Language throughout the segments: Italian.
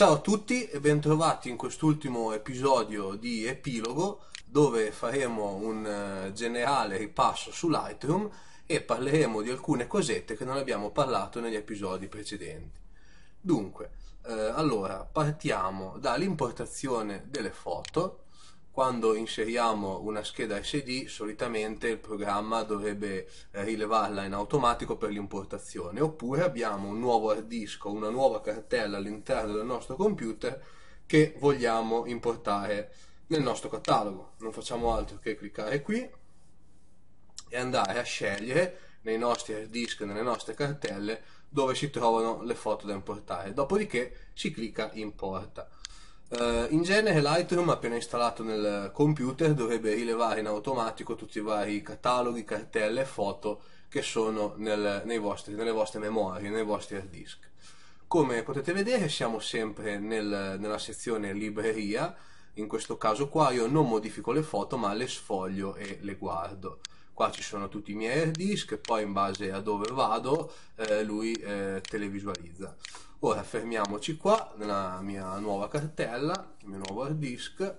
Ciao a tutti e bentrovati in quest'ultimo episodio di Epilogo dove faremo un eh, generale ripasso su Lightroom e parleremo di alcune cosette che non abbiamo parlato negli episodi precedenti. Dunque, eh, allora partiamo dall'importazione delle foto quando inseriamo una scheda SD solitamente il programma dovrebbe eh, rilevarla in automatico per l'importazione. Oppure abbiamo un nuovo hard disk o una nuova cartella all'interno del nostro computer che vogliamo importare nel nostro catalogo. Non facciamo altro che cliccare qui e andare a scegliere nei nostri hard disk nelle nostre cartelle dove si trovano le foto da importare. Dopodiché si clicca importa Uh, in genere Lightroom appena installato nel computer dovrebbe rilevare in automatico tutti i vari cataloghi, cartelle e foto che sono nel, vostri, nelle vostre memorie, nei vostri hard disk. Come potete vedere siamo sempre nel, nella sezione libreria, in questo caso qua io non modifico le foto ma le sfoglio e le guardo. Qua ci sono tutti i miei hard disk poi in base a dove vado eh, lui eh, te. Ora fermiamoci qua nella mia nuova cartella, il mio nuovo hard disk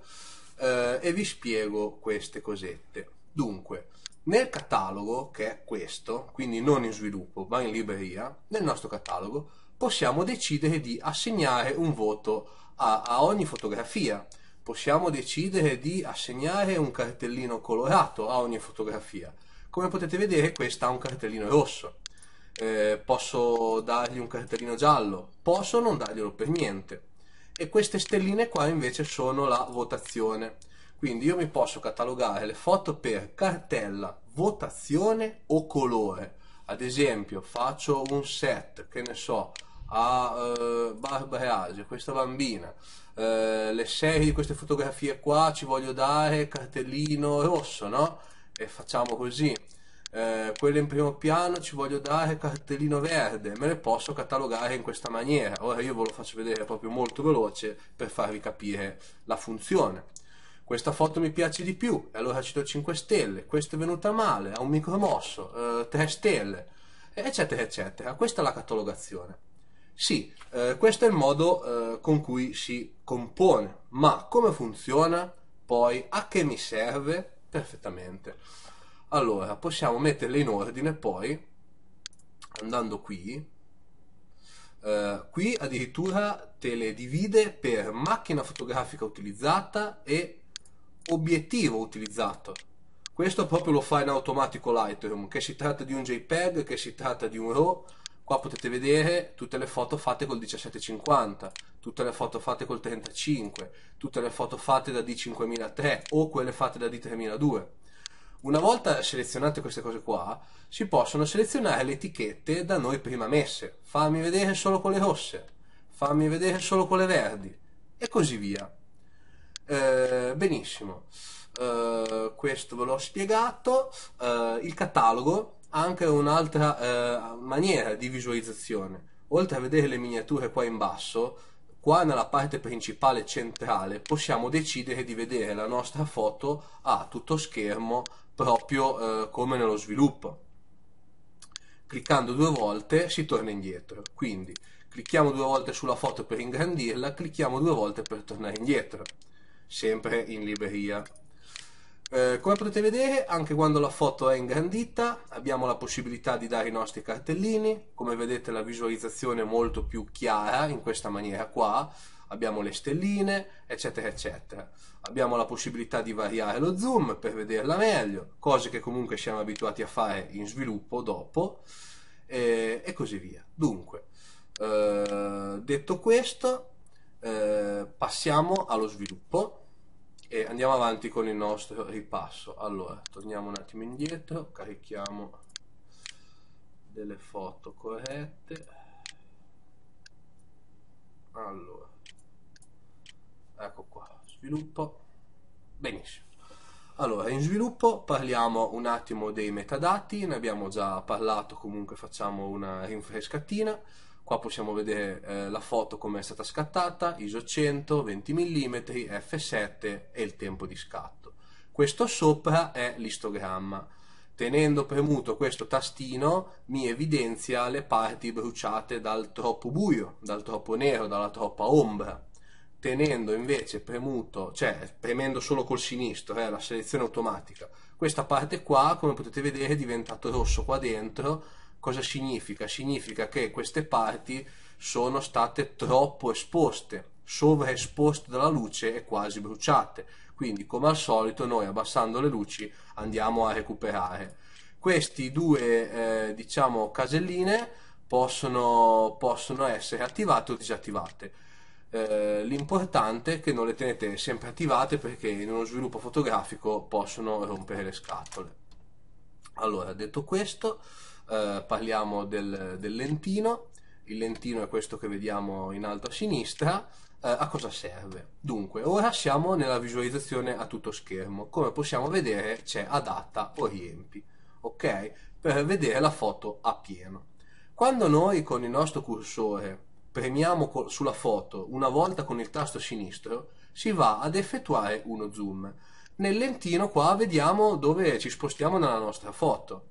eh, e vi spiego queste cosette. Dunque, nel catalogo, che è questo, quindi non in sviluppo ma in libreria, nel nostro catalogo possiamo decidere di assegnare un voto a, a ogni fotografia. Possiamo decidere di assegnare un cartellino colorato a ogni fotografia. Come potete vedere questo ha un cartellino rosso eh, posso dargli un cartellino giallo, posso non darglielo per niente. E queste stelline qua invece sono la votazione. Quindi io mi posso catalogare le foto per cartella, votazione o colore. Ad esempio, faccio un set, che ne so, a uh, Barbara Age, questa bambina. Uh, le serie di queste fotografie qua ci voglio dare cartellino rosso, no? E facciamo così eh, quelle in primo piano ci voglio dare cartellino verde, me le posso catalogare in questa maniera. Ora io ve lo faccio vedere proprio molto veloce per farvi capire la funzione. Questa foto mi piace di più, e allora ci do 5 stelle, questa è venuta male, ha un micromosso, eh, 3 stelle, eccetera, eccetera. Questa è la catalogazione. Sì, eh, questo è il modo eh, con cui si compone, ma come funziona? Poi a che mi serve? Perfettamente. Allora, possiamo metterle in ordine poi, andando qui, eh, qui addirittura te le divide per macchina fotografica utilizzata e obiettivo utilizzato. Questo proprio lo fa in automatico Lightroom, che si tratta di un JPEG, che si tratta di un RAW, qua potete vedere tutte le foto fatte col 1750, tutte le foto fatte col 35, tutte le foto fatte da D5003 o quelle fatte da D3002 una volta selezionate queste cose qua, si possono selezionare le etichette da noi prima messe. Fammi vedere solo quelle rosse, fammi vedere solo quelle verdi e così via. Eh, benissimo, eh, questo ve l'ho spiegato. Eh, il catalogo anche un'altra eh, maniera di visualizzazione. Oltre a vedere le miniature qua in basso, qua nella parte principale centrale possiamo decidere di vedere la nostra foto a tutto schermo proprio eh, come nello sviluppo. Cliccando due volte si torna indietro, quindi clicchiamo due volte sulla foto per ingrandirla, clicchiamo due volte per tornare indietro, sempre in libreria. Eh, come potete vedere, anche quando la foto è ingrandita, abbiamo la possibilità di dare i nostri cartellini, come vedete la visualizzazione è molto più chiara in questa maniera qua, abbiamo le stelline, eccetera, eccetera. Abbiamo la possibilità di variare lo zoom per vederla meglio, cose che comunque siamo abituati a fare in sviluppo dopo, e, e così via. Dunque, eh, detto questo, eh, passiamo allo sviluppo e andiamo avanti con il nostro ripasso. Allora, torniamo un attimo indietro, carichiamo delle foto corrette. Allora, ecco qua sviluppo benissimo allora in sviluppo parliamo un attimo dei metadati ne abbiamo già parlato comunque facciamo una rinfrescatina qua possiamo vedere eh, la foto come è stata scattata ISO 100 20 mm f7 e il tempo di scatto questo sopra è l'istogramma tenendo premuto questo tastino mi evidenzia le parti bruciate dal troppo buio, dal troppo nero, dalla troppa ombra. Tenendo invece premuto, cioè premendo solo col sinistro, eh, la selezione automatica, questa parte qua, come potete vedere, è diventato rosso qua dentro. Cosa significa? Significa che queste parti sono state troppo esposte, sovraesposte dalla luce e quasi bruciate. Quindi come al solito noi abbassando le luci andiamo a recuperare. Questi due eh, diciamo caselline possono, possono essere attivate o disattivate. Eh, l'importante è che non le tenete sempre attivate perché in uno sviluppo fotografico possono rompere le scatole. Allora detto questo eh, parliamo del, del lentino il lentino è questo che vediamo in alto a sinistra eh, a cosa serve. Dunque, ora siamo nella visualizzazione a tutto schermo. Come possiamo vedere c'è adatta o riempi, ok? Per vedere la foto a pieno. Quando noi con il nostro cursore premiamo sulla foto una volta con il tasto sinistro, si va ad effettuare uno zoom. Nel lentino qua vediamo dove ci spostiamo nella nostra foto.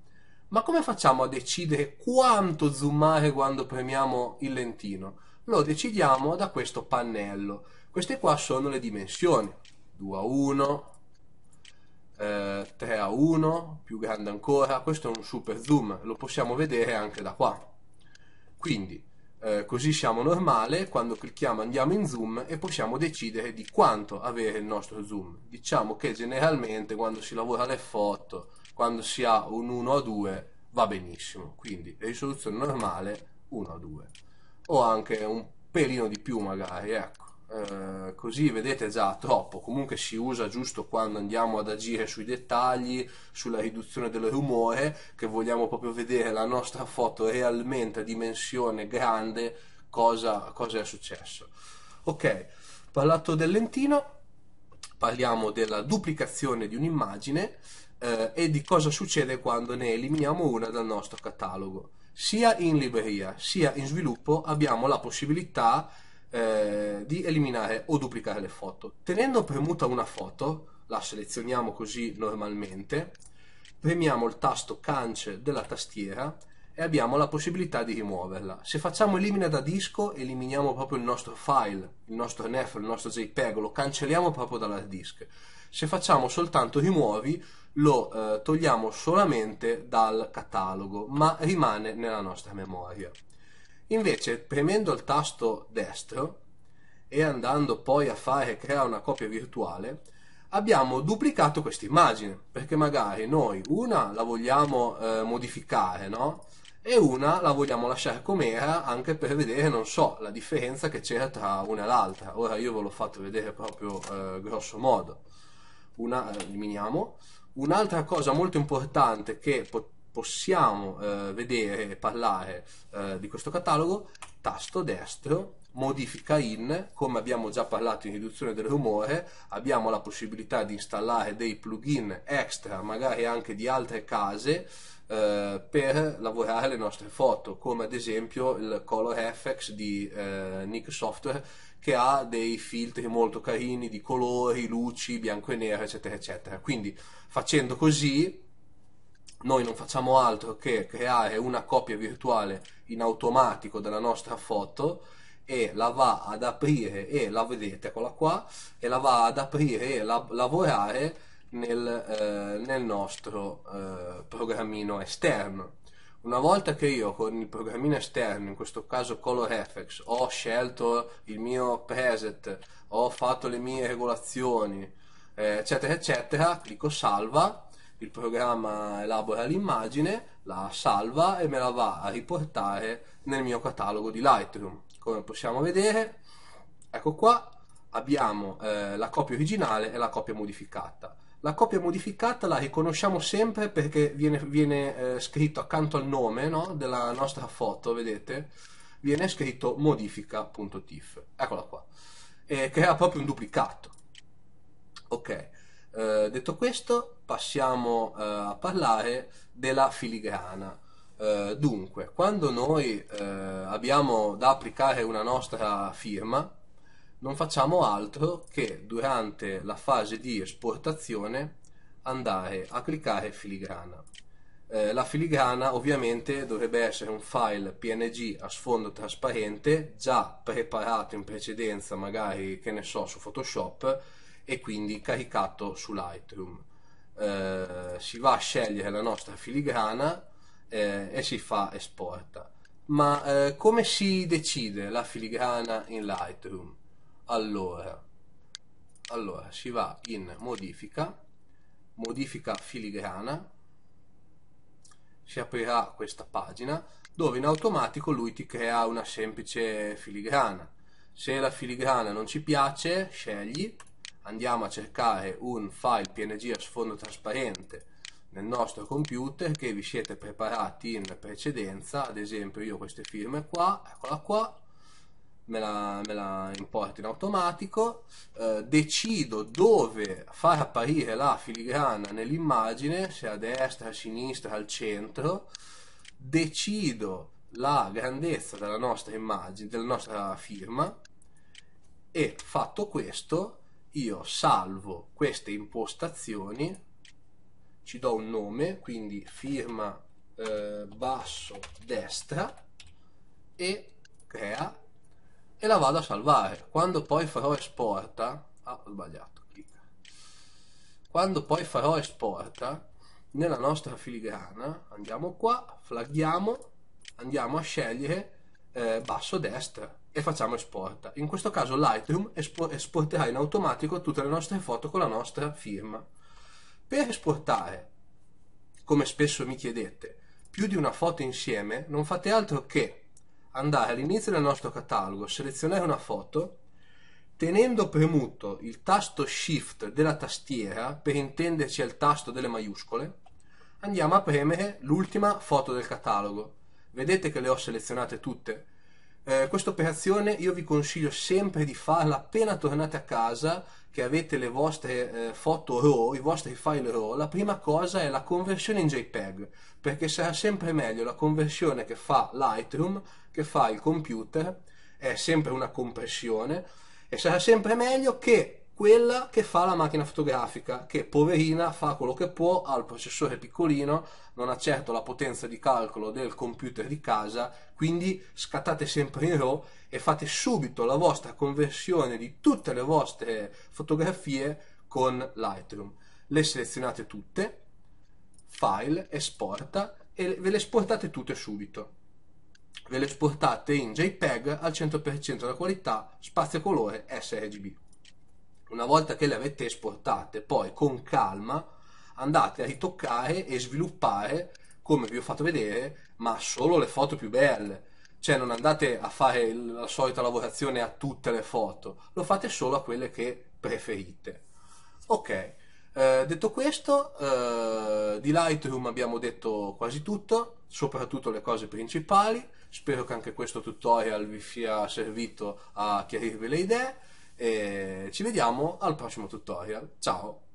Ma come facciamo a decidere quanto zoomare quando premiamo il lentino? lo decidiamo da questo pannello. Queste qua sono le dimensioni. 2 a 1, eh, 3 a 1, più grande ancora. Questo è un super zoom, lo possiamo vedere anche da qua. Quindi, eh, così siamo normale, quando clicchiamo andiamo in zoom e possiamo decidere di quanto avere il nostro zoom. Diciamo che generalmente quando si lavora le foto, quando si ha un 1 a 2, va benissimo. Quindi risoluzione normale 1 a 2 o anche un pelino di più magari, ecco. Eh, così vedete già troppo comunque si usa giusto quando andiamo ad agire sui dettagli sulla riduzione del rumore che vogliamo proprio vedere la nostra foto realmente a dimensione grande cosa, cosa è successo ok parlato del lentino parliamo della duplicazione di un'immagine eh, e di cosa succede quando ne eliminiamo una dal nostro catalogo sia in libreria sia in sviluppo abbiamo la possibilità eh, di eliminare o duplicare le foto. Tenendo premuta una foto, la selezioniamo così normalmente, premiamo il tasto cancel della tastiera e abbiamo la possibilità di rimuoverla. Se facciamo elimina da disco, eliminiamo proprio il nostro file, il nostro NEF, il nostro JPEG, lo cancelliamo proprio dall'hard disk. Se facciamo soltanto rimuovi, lo eh, togliamo solamente dal catalogo, ma rimane nella nostra memoria. Invece, premendo il tasto destro e andando poi a fare creare una copia virtuale, abbiamo duplicato questa immagine, perché magari noi una la vogliamo eh, modificare, no? E una la vogliamo lasciare com'era anche per vedere, non so, la differenza che c'era tra una e l'altra. Ora io ve l'ho fatto vedere proprio eh, grosso modo. Una eh, eliminiamo Un'altra cosa molto importante che po- possiamo eh, vedere e parlare eh, di questo catalogo, tasto destro, modifica in, come abbiamo già parlato in riduzione del rumore, abbiamo la possibilità di installare dei plugin extra, magari anche di altre case, eh, per lavorare le nostre foto, come ad esempio il Color FX di eh, Nick Software che ha dei filtri molto carini di colori, luci, bianco e nero, eccetera, eccetera. Quindi facendo così noi non facciamo altro che creare una copia virtuale in automatico della nostra foto e la va ad aprire e la vedete, eccola qua, e la va ad aprire e la, lavorare nel, eh, nel nostro eh, programmino esterno. Una volta che io con il programmino esterno, in questo caso ColorFX, ho scelto il mio preset, ho fatto le mie regolazioni, eh, eccetera, eccetera, clicco salva, il programma elabora l'immagine, la salva e me la va a riportare nel mio catalogo di Lightroom. Come possiamo vedere, ecco qua, abbiamo eh, la copia originale e la copia modificata. La copia modificata la riconosciamo sempre perché viene, viene eh, scritto accanto al nome no, della nostra foto, vedete? Viene scritto modifica.tif. Eccola qua. E crea proprio un duplicato. Ok, eh, detto questo, passiamo eh, a parlare della filigrana. Eh, dunque, quando noi eh, abbiamo da applicare una nostra firma, non facciamo altro che durante la fase di esportazione andare a cliccare filigrana. Eh, la filigrana ovviamente dovrebbe essere un file PNG a sfondo trasparente già preparato in precedenza magari che ne so su Photoshop e quindi caricato su Lightroom. Si va a scegliere la nostra filigrana eh, e si fa esporta. Ma eh, come si decide la filigrana in Lightroom? Allora, allora si va in modifica, modifica filigrana si aprirà questa pagina dove in automatico lui ti crea una semplice filigrana. Se la filigrana non ci piace, scegli, andiamo a cercare un file PNG a sfondo trasparente nel nostro computer che vi siete preparati in precedenza, ad esempio io queste firme qua, eccola qua, me la, me la importo in automatico, eh, decido dove far apparire la filigrana nell'immagine, se a destra, a sinistra, al centro, decido la grandezza della nostra immagine, della nostra firma. E fatto questo io salvo queste impostazioni, ci do un nome, quindi firma eh, basso destra e crea e la vado a salvare. Quando poi farò esporta, ah, ho sbagliato, clicca. Quando poi farò esporta, nella nostra filigrana, andiamo qua, flaghiamo, andiamo a scegliere eh, basso destra e facciamo esporta. In questo caso Lightroom esporterà in automatico tutte le nostre foto con la nostra firma. Per esportare, come spesso mi chiedete, più di una foto insieme, non fate altro che andare all'inizio del nostro catalogo, selezionare una foto, tenendo premuto il tasto Shift della tastiera, per intenderci il tasto delle maiuscole, andiamo a premere l'ultima foto del catalogo. Vedete che le ho selezionate tutte? Eh, questa operazione io vi consiglio sempre di farla appena tornate a casa che avete le vostre eh, foto RAW, i vostri file RAW, la prima cosa è la conversione in JPEG, perché sarà sempre meglio la conversione che fa Lightroom, che fa il computer, è sempre una compressione, e sarà sempre meglio che quella che fa la macchina fotografica, che poverina fa quello che può, ha il processore piccolino, non ha certo la potenza di calcolo del computer di casa, quindi scattate sempre in RAW e fate subito la vostra conversione di tutte le vostre fotografie con Lightroom. Le selezionate tutte, file, esporta e ve le esportate tutte subito. Ve le esportate in JPEG al 100% della qualità, spazio colore sRGB. Una volta che le avete esportate, poi con calma andate a ritoccare e sviluppare, come vi ho fatto vedere, ma solo le foto più belle. Cioè non andate a fare la solita lavorazione a tutte le foto, lo fate solo a quelle che preferite. Ok, eh, detto questo, eh, di Lightroom abbiamo detto quasi tutto, soprattutto le cose principali. Spero che anche questo tutorial vi sia servito a chiarirvi le idee e ci vediamo al prossimo tutorial. Ciao!